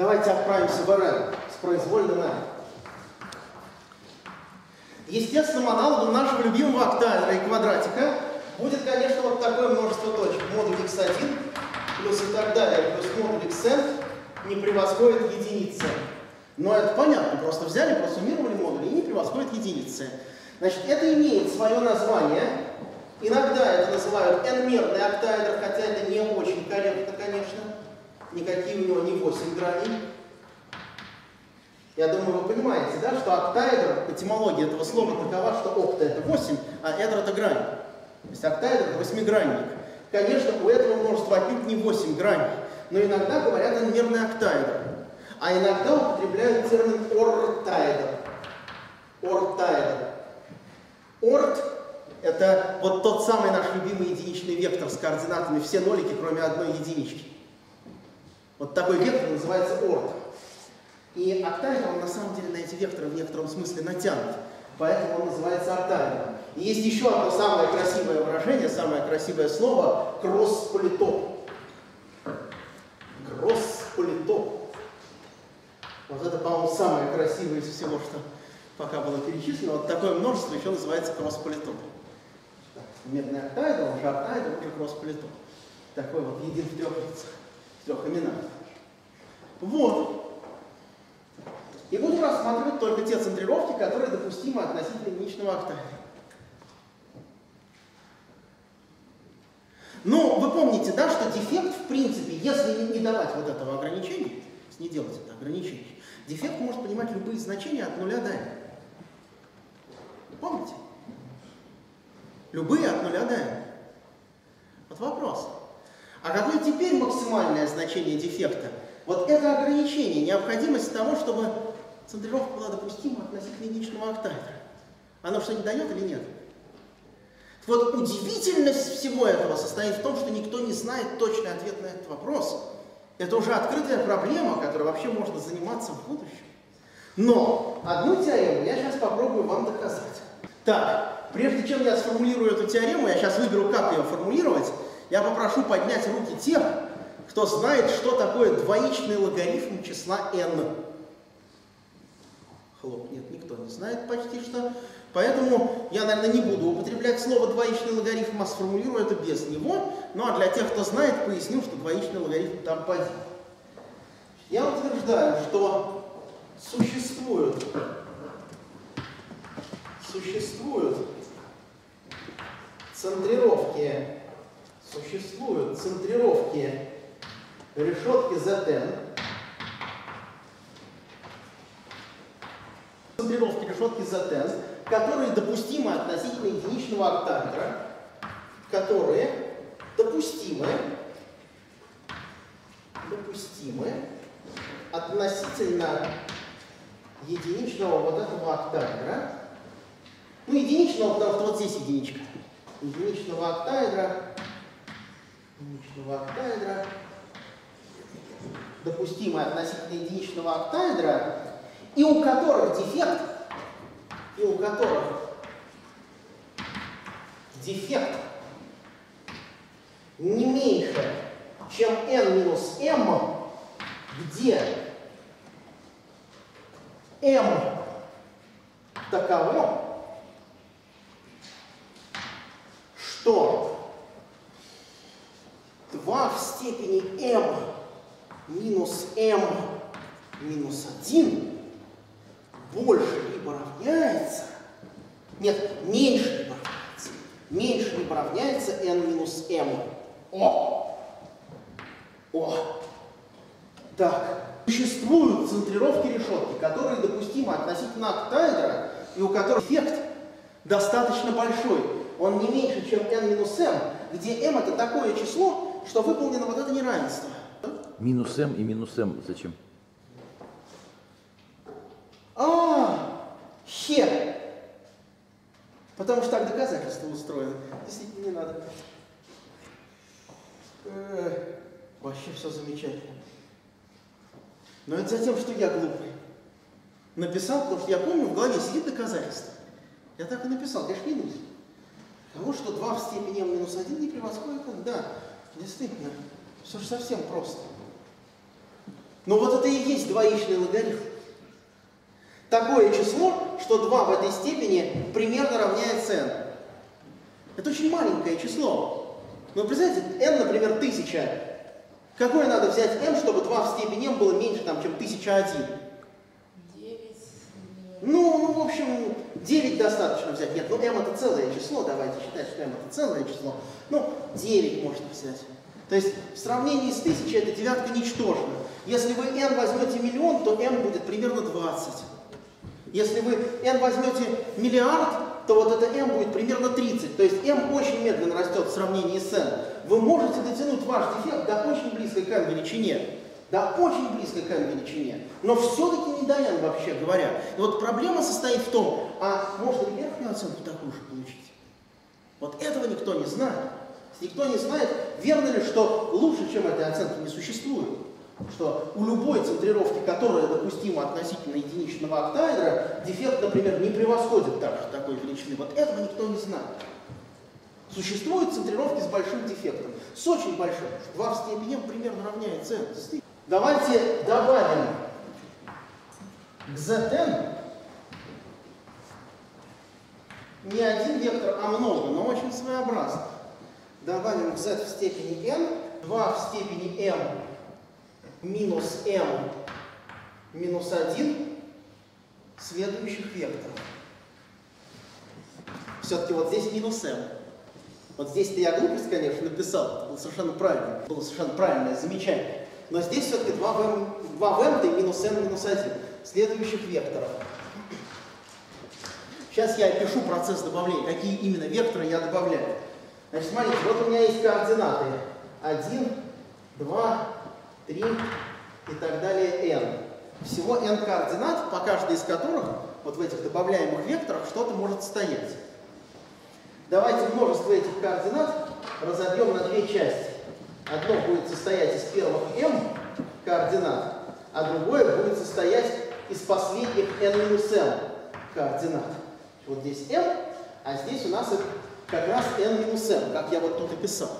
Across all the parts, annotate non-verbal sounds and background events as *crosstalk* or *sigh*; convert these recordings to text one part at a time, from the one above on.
Давайте отправимся в РН с произвольным n. Естественным аналогом нашего любимого октаэдра и квадратика будет, конечно, вот такое множество точек. Модуль x1 плюс и так далее, плюс модуль xn не превосходит единицы. Но это понятно, просто взяли, просуммировали модули и не превосходит единицы. Значит, это имеет свое название. Иногда это называют n-мерный октаэдр, хотя это не очень корректно, конечно. Никакие у него не 8 граней. Я думаю, вы понимаете, да, что октаэдр, этимология этого слова такова, что окта это 8, а эдр это грань. То есть октаэдр это восьмигранник. Конечно, у этого множества отнюдь не 8 граней, но иногда говорят о мерный октаэдр. А иногда употребляют термин ортаэдр. Ортаэдр. Орт – это вот тот самый наш любимый единичный вектор с координатами все нолики, кроме одной единички. Вот такой вектор называется орт. И октаэдр, он на самом деле на эти векторы в некотором смысле натянут. Поэтому он называется октаэдром. И есть еще одно самое красивое выражение, самое красивое слово – кросс-политоп. Кросс-политоп. Вот это, по-моему, самое красивое из всего, что пока было перечислено. Вот такое множество еще называется кросс-политоп. Медный октаэдр, он же октаэдр, он же кросс-политоп. Такой вот един в трех лицах, в трех именах. Вот. И будем рассматривать только те центрировки, которые допустимы относительно единичного октаэдра. Ну, вы помните, да, что дефект, в принципе, если не давать вот этого ограничения, не делать это ограничение, дефект может понимать любые значения от нуля до n. Помните? Любые от нуля до n. Вот вопрос. А какое теперь максимальное значение дефекта? Вот это ограничение, необходимость того, чтобы центрировка была допустима относительно единичного октаэдра. Оно что-нибудь дает или нет? Вот удивительность всего этого состоит в том, что никто не знает точный ответ на этот вопрос. Это уже открытая проблема, которой вообще можно заниматься в будущем. Но одну теорему я сейчас попробую вам доказать. Так, прежде чем я сформулирую эту теорему, я сейчас выберу, как ее формулировать, я попрошу поднять руки тех, кто знает, что такое двоичный логарифм числа n. Хлоп, нет, никто не знает почти что. Поэтому я, наверное, не буду употреблять слово двоичный логарифм, а сформулирую это без него. Ну а для тех, кто знает, поясню, что двоичный логарифм там позит. Я утверждаю, что существуют, существуют центрировки, существуют центрировки решетки ZN, центрировки решетки ZN, которые допустимы относительно единичного октаэдра, которые допустимы, допустимы относительно единичного вот этого октаэдра, ну, единичного, потому что вот здесь единичка, единичного октаэдра, единичного октаэдра, допустимы относительно единичного октаэдра, и у которых дефект, и у которых дефект не меньше, чем n минус m, где m таково, что 2 в степени m минус m минус 1 больше либо равняется, нет, меньше либо равняется, меньше либо равняется n минус m. О! О! Так, существуют центрировки решетки, которые допустимы относительно октаэдра, и у которых эффект достаточно большой. Он не меньше, чем n минус m, где m это такое число, что выполнено вот это неравенство. Минус m и минус m зачем? А, хер. Потому что так доказательство устроено. Действительно не надо. Э, вообще все замечательно. Но это за тем, что я глупый. Написал, потому что я помню, в голове сидит доказательство. Я так и написал, я ж минус. Того, что 2 в степени m минус 1 не превосходит, да, действительно, все же совсем просто. Но вот это и есть двоичный логарифм. Такое число, что 2 в этой степени примерно равняется n. Это очень маленькое число. Но представьте, n, например, 1000. Какое надо взять n, чтобы 2 в степени m было меньше, там, чем 1001? 9. Ну, ну, в общем, 9 достаточно взять. Нет, ну m это целое число, давайте считать, что m это целое число. Ну, 9 можно взять. То есть в сравнении с 1000 эта девятка ничтожна. Если вы n возьмете миллион, то m будет примерно 20. Если вы n возьмете миллиард, то вот это m будет примерно 30. То есть m очень медленно растет в сравнении с n. Вы можете дотянуть ваш дефект до очень близкой к n величине. До очень близкой к n величине. Но все-таки не до n, вообще говоря. И вот проблема состоит в том, а можно ли верхнюю оценку такую же получить? Вот этого никто не знает. Никто не знает, верно ли, что лучше, чем этой оценки, не существует. Что у любой центрировки, которая допустима относительно единичного октаэдра, дефект, например, не превосходит также такой величины. Вот этого никто не знает. Существуют центрировки с большим дефектом, с очень большим, что 2 в степени m примерно равняется n. Давайте добавим к zn не один вектор, а много, но очень своеобразно. Добавим к z в степени n, 2 в степени m минус m минус 1 следующих векторов. Все-таки вот здесь минус m. Вот здесь-то я глупость, конечно, написал, это было совершенно правильно, было совершенно правильное замечание. Но здесь все-таки 2 в m, 2 в m и минус m минус 1 следующих векторов. Сейчас я опишу процесс добавления, какие именно векторы я добавляю. Значит, смотрите, вот у меня есть координаты 1, 2, 3 и так далее n. Всего n координат, по каждой из которых вот в этих добавляемых векторах что-то может стоять. Давайте множество этих координат разобьем на две части. Одно будет состоять из первых m координат, а другое будет состоять из последних n-m координат. Вот здесь m, а здесь у нас как раз n-m, как я вот тут описал.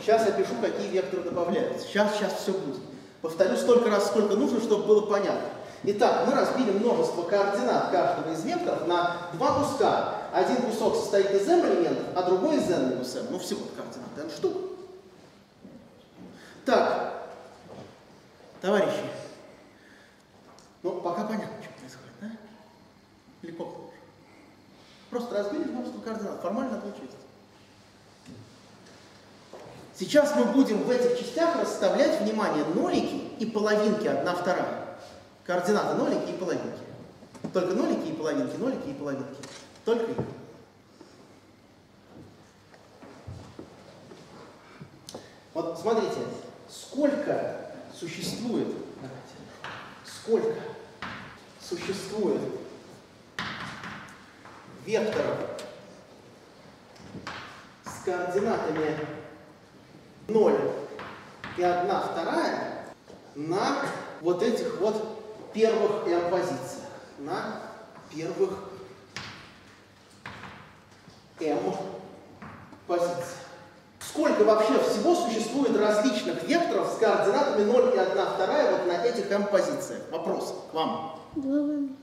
Сейчас я пишу, какие векторы добавляются. Сейчас, сейчас все будет. Повторю столько раз, сколько нужно, чтобы было понятно. Итак, мы разбили множество координат каждого из векторов на два куска. Один кусок состоит из m элементов, а другой из n минус m. Ну, всего координат n штук. Так, товарищи, ну, пока понятно, что происходит, да? Легко. Просто разбили множество координат, формально одной части. Сейчас мы будем в этих частях расставлять, внимание, нолики и половинки, одна вторая. Координаты нолики и половинки. Только нолики и половинки, нолики и половинки. Только их. Вот смотрите, сколько существует, сколько существует векторов с координатами 0 и 1 вторая на вот этих вот первых m позициях, на первых m позициях. Сколько вообще всего существует различных векторов с координатами 0 и 1 вторая вот на этих m позициях? Вопрос к вам. Два в m.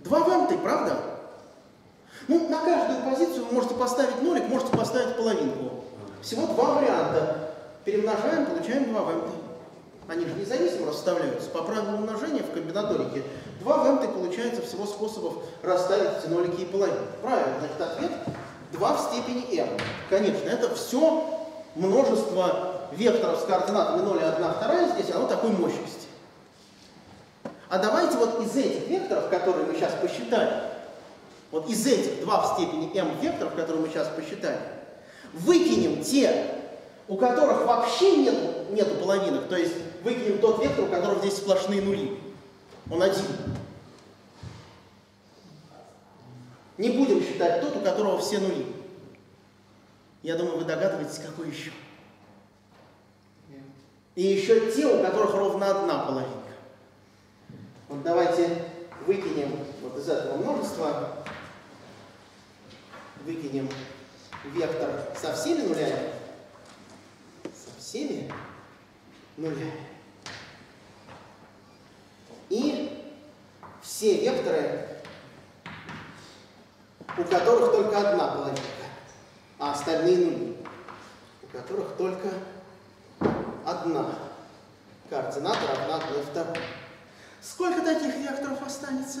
Два в m ты, правда? Ну, на каждую позицию вы можете поставить нолик, можете поставить половинку. Всего два варианта. Перемножаем, получаем 2 в m. Они же независимо расставляются. По правилу умножения в комбинаторике 2 в m получается всего способов расставить эти нолики и половинки. Правильно, значит ответ 2 в степени m. Конечно, это все множество векторов с координатами 0 и 1 вторая здесь, оно такой мощности. А давайте вот из этих векторов, которые мы сейчас посчитали, вот из этих 2 в степени m векторов, которые мы сейчас посчитали, выкинем те, у которых вообще нет, нету половинок, то есть выкинем тот вектор, у которого здесь сплошные нули. Он один. Не будем считать тот, у которого все нули. Я думаю, вы догадываетесь, какой еще. И еще те, у которых ровно одна половинка. Вот давайте выкинем вот из этого множества, выкинем вектор со всеми нулями, со всеми нулями. И все векторы, у которых только одна половинка, а остальные нули, у которых только одна координата равна одной второй. Сколько таких векторов останется?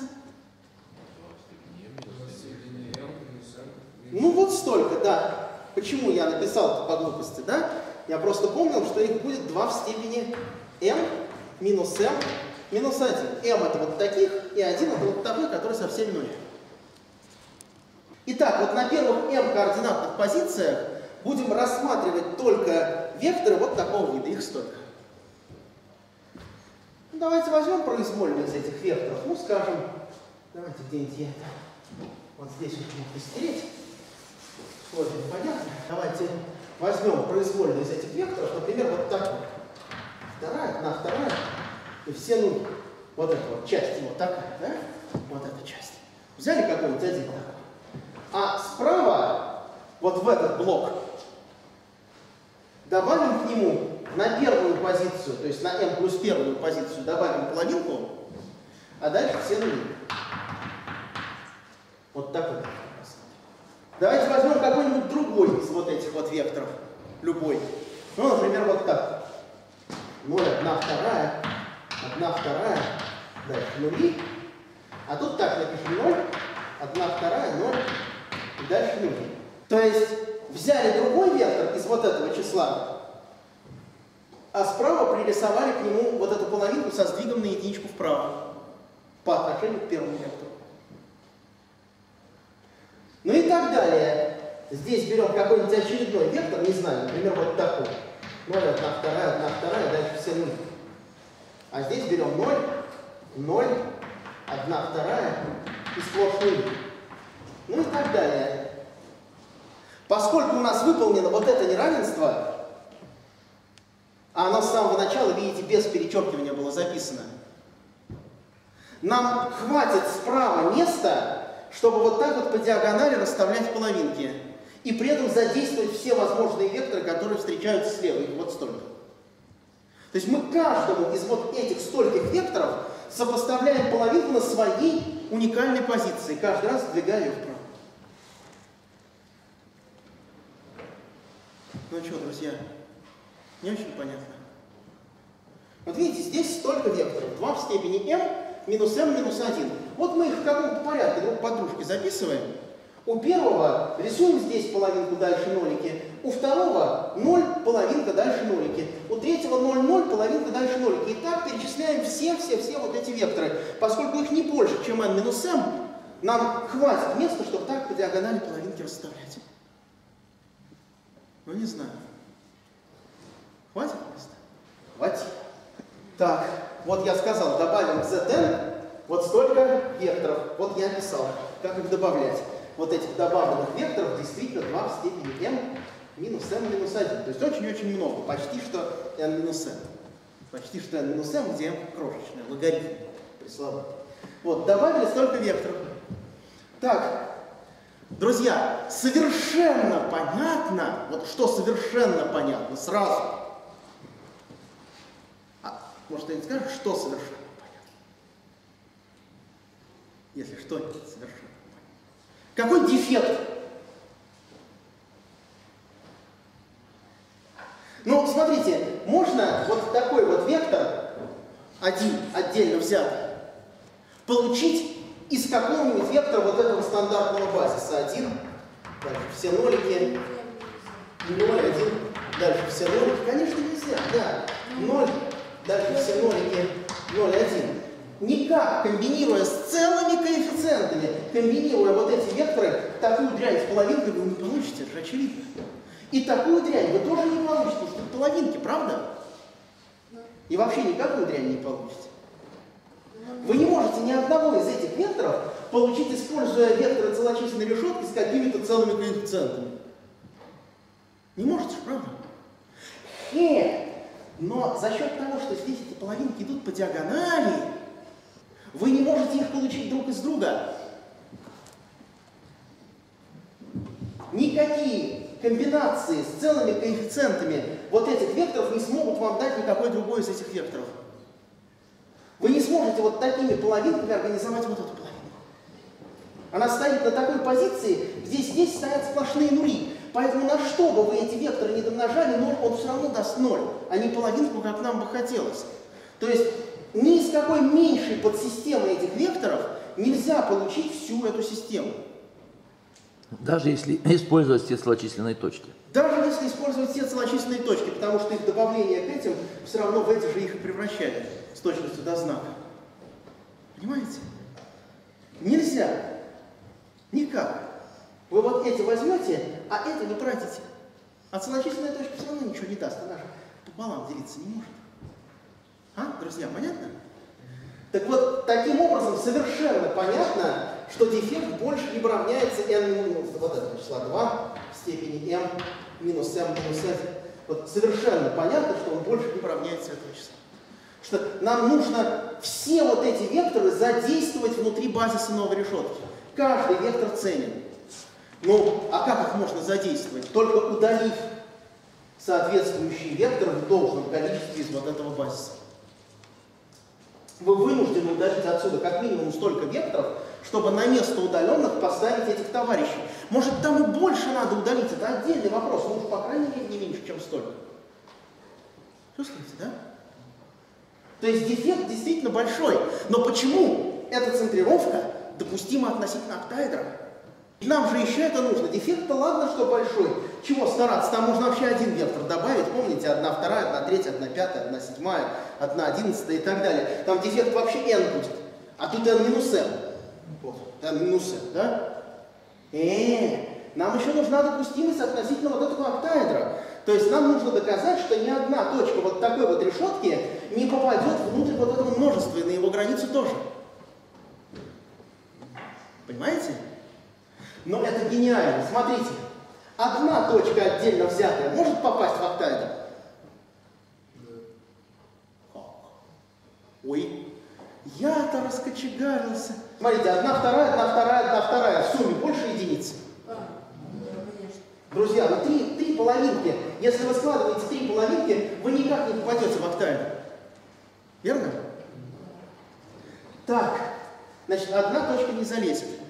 Ну вот столько, да. Почему я написал это по глупости, да? Я просто помнил, что их будет 2 в степени m минус m минус 1. m это вот таких, и 1 это вот такой, который со всеми нулями. Итак, вот на первых m координатных позициях будем рассматривать только векторы вот такого вида, их столько. Ну, давайте возьмем произвольную из этих векторов. Ну, скажем, давайте где-нибудь я это вот здесь вот постереть вот, понятно? Давайте возьмем произвольную из этих векторов, например, вот такой. Вторая, одна, вторая, и все нули. Вот эта вот часть его такая, да? Вот эта часть. Взяли какой-нибудь один такой. А справа, вот в этот блок, добавим к нему на первую позицию, то есть на m плюс первую позицию добавим половинку, а дальше все нули. Вот такой. Давайте возьмем какой-нибудь другой из вот этих вот векторов. Любой. Ну, например, вот так. 0, 1, 2, 1, 2, дальше нули. А тут так напишем 0, 1, 2, 0, и дальше нули. То есть взяли другой вектор из вот этого числа, а справа пририсовали к нему вот эту половинку со сдвигом на единичку вправо по отношению к первому вектору. Ну и так далее. Здесь берем какой-нибудь очередной вектор, не знаю, например, вот такой. 0, 1, 2, 1, 2, дальше все нули. А здесь берем 0, 0, 1, 2 и сплошь нули. Ну и так далее. Поскольку у нас выполнено вот это неравенство, а оно с самого начала, видите, без перечеркивания было записано, нам хватит справа места, чтобы вот так вот по диагонали расставлять половинки. И при этом задействовать все возможные векторы, которые встречаются слева. Их вот столько. То есть мы каждому из вот этих стольких векторов сопоставляем половинку на своей уникальной позиции, каждый раз сдвигая ее вправо. Ну что, друзья, не очень понятно. Вот видите, здесь столько векторов. 2 в степени m минус m минус 1. Вот мы их в каком-то порядке друг под дружкой записываем. У первого рисуем здесь половинку дальше нолики, у второго 0, половинка дальше нолики, у третьего 0, 0, половинка дальше нолики. И так перечисляем все-все-все вот эти векторы. Поскольку их не больше, чем n минус m, нам хватит места, чтобы так по диагонали половинки расставлять. Ну, не знаю. Хватит места? Хватит. Так, вот я сказал, добавим zn вот столько векторов. Вот я описал, как их добавлять. Вот этих добавленных векторов действительно 2 в степени m минус m минус 1. То есть очень-очень много. Почти что n минус m. Почти что n минус m, где m крошечная, логарифм пресловутый. Вот, добавили столько векторов. Так, друзья, совершенно понятно, вот что совершенно понятно сразу. А, может, кто-нибудь скажет, что совершенно? Если что-нибудь совершенно. Какой дефект? Ну, смотрите, можно вот такой вот вектор, один, отдельно взятый, получить из какого-нибудь вектора вот этого стандартного базиса. Один, дальше все нолики, 0, 1, дальше все нолики. Конечно, нельзя, да. 0, дальше все нолики, 0, 1 никак, комбинируя с целыми коэффициентами, комбинируя вот эти векторы, такую дрянь с половинкой вы не получите, это же очевидно. И такую дрянь вы тоже не получите, потому что половинки, правда? И вообще никакую дрянь не получите. Вы не можете ни одного из этих векторов получить, используя векторы целочисленной решетки с какими-то целыми коэффициентами. Не можете, правда? Нет. Но за счет того, что здесь эти половинки идут по диагонали, вы не можете их получить друг из друга. Никакие комбинации с целыми коэффициентами вот этих векторов не смогут вам дать никакой другой из этих векторов. Вы не сможете вот такими половинками организовать вот эту половинку. Она стоит на такой позиции, где здесь стоят сплошные нули. Поэтому на что бы вы эти векторы не домножали, ноль он все равно даст ноль, а не половинку, как нам бы хотелось. То есть ни из какой меньшей подсистемы этих векторов нельзя получить всю эту систему. Даже если *laughs* использовать все целочисленные точки. Даже если использовать все целочисленные точки, потому что их добавление к этим все равно в эти же их и превращает с точностью до знака. Понимаете? Нельзя. Никак. Вы вот эти возьмете, а это не тратите. А целочисленная точка все равно ничего не даст. Она же пополам делиться не может. А, друзья, понятно? Так вот, таким образом совершенно понятно, что дефект больше либо равняется n минус вот этого числа 2 в степени m минус m минус n. Вот совершенно понятно, что он больше либо равняется этому числа. Что нам нужно все вот эти векторы задействовать внутри базиса новой решетки. Каждый вектор ценен. Ну, а как их можно задействовать? Только удалив соответствующие векторы в должном количестве из вот этого базиса. Вы вынуждены удалить отсюда как минимум столько векторов, чтобы на место удаленных поставить этих товарищей. Может, там и больше надо удалить, это отдельный вопрос, но уж по крайней мере не меньше, чем столько. Чувствуете, да? То есть дефект действительно большой. Но почему эта центрировка допустима относительно октаэдра? Нам же еще это нужно. Дефект-то ладно, что большой. Чего стараться? Там можно вообще один вектор добавить. Помните, одна вторая, одна третья, одна пятая, одна седьмая, одна одиннадцатая и так далее. Там дефект вообще n будет. А тут n минус n. Вот, n минус n, да? Э, -э, -э нам еще нужна допустимость относительно вот этого октаэдра. То есть нам нужно доказать, что ни одна точка вот такой вот решетки не попадет внутрь вот этого множества и на его границу тоже. Понимаете? Но это гениально. Смотрите, одна точка отдельно взятая может попасть в октаэдр? Ой, я-то раскочегарился. Смотрите, одна вторая, одна вторая, одна вторая. В сумме больше единицы. Друзья, ну три, три половинки. Если вы складываете три половинки, вы никак не попадете в октаэдр. Верно? Так, значит, одна точка не залезет.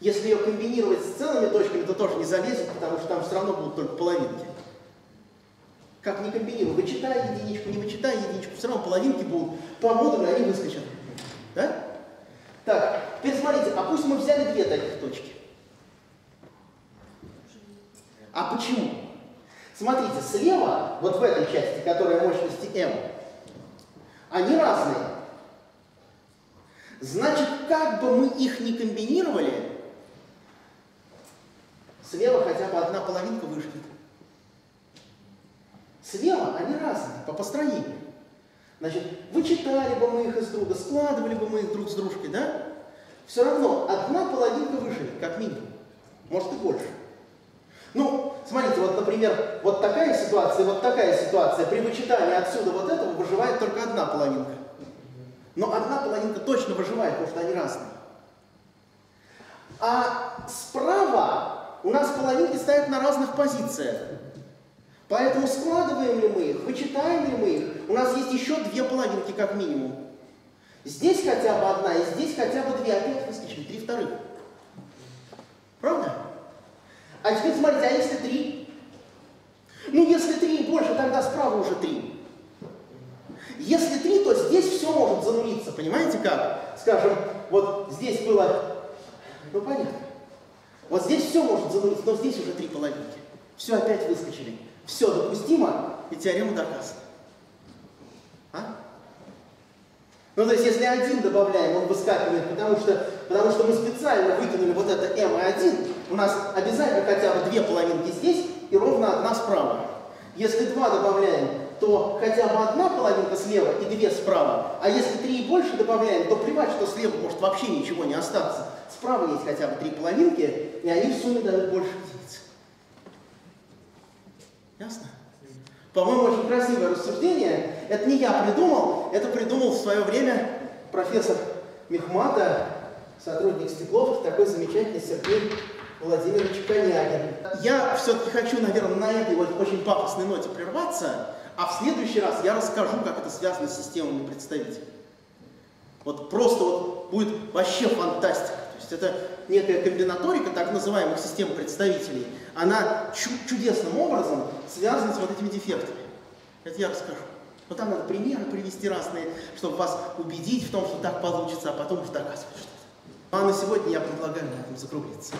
Если ее комбинировать с целыми точками, то тоже не залезет, потому что там все равно будут только половинки. Как не комбинируем? Вычитая единичку, не вычитая единичку, все равно половинки будут по модулю, они выскочат. Да? Так, теперь смотрите, а пусть мы взяли две таких точки. А почему? Смотрите, слева, вот в этой части, которая мощности m, они разные. Значит, как бы мы их не комбинировали, Слева хотя бы одна половинка выживет. Слева они разные по построению. Значит, вычитали бы мы их из друга, складывали бы мы их друг с дружкой, да? Все равно одна половинка выживет, как минимум. Может и больше. Ну, смотрите, вот, например, вот такая ситуация, вот такая ситуация. При вычитании отсюда вот этого выживает только одна половинка. Но одна половинка точно выживает, потому что они разные. А справа у нас половинки стоят на разных позициях. Поэтому складываем ли мы их, вычитаем ли мы их, у нас есть еще две половинки как минимум. Здесь хотя бы одна, и здесь хотя бы две. Опять выскочили, три вторых. Правда? А теперь смотрите, а если три? Ну, если три и больше, тогда справа уже три. Если три, то здесь все может занулиться. Понимаете как? Скажем, вот здесь было... Ну, понятно. Вот здесь все может зануриться, но здесь уже три половинки. Все опять выскочили. Все допустимо, и теорема доказана. А? Ну, то есть, если один добавляем, он выскакивает, потому что, потому что мы специально вытянули вот это m и 1, у нас обязательно хотя бы две половинки здесь и ровно одна справа. Если два добавляем, то хотя бы одна половинка слева и две справа. А если три и больше добавляем, то плевать, что слева может вообще ничего не остаться. Справа есть хотя бы три половинки, и они в сумме дают больше единиц. Ясно? По-моему, очень красивое рассуждение. Это не я придумал, это придумал в свое время профессор Мехмата, сотрудник Стеклов, такой замечательный Сергей Владимирович Конягин. Я все-таки хочу, наверное, на этой вот очень пафосной ноте прерваться, а в следующий раз я расскажу, как это связано с системами представителей. Вот просто вот будет вообще фантастика. То есть это некая комбинаторика так называемых систем представителей. Она чу чудесным образом связана с вот этими дефектами. Это я расскажу. Но там надо примеры привести разные, чтобы вас убедить в том, что так получится, а потом уже доказывать что-то. Ну, а на сегодня я предлагаю на этом закруглиться.